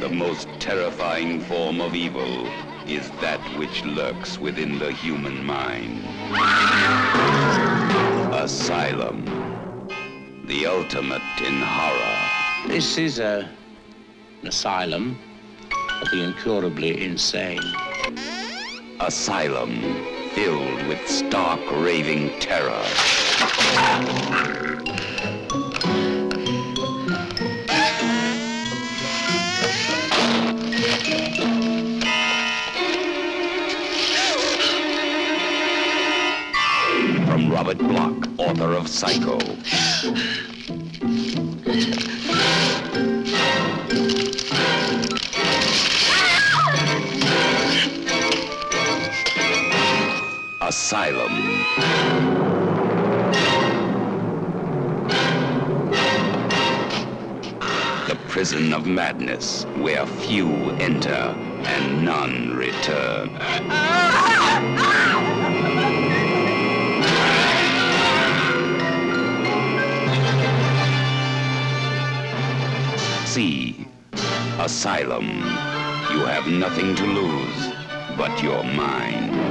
The most terrifying form of evil is that which lurks within the human mind. Asylum. The ultimate in horror. This is a, an asylum for the incurably insane. Asylum. Filled with stark, raving terror. Robert Bloch, author of Psycho. Asylum. The prison of madness, where few enter and none return. Ah! Asylum. You have nothing to lose but your mind.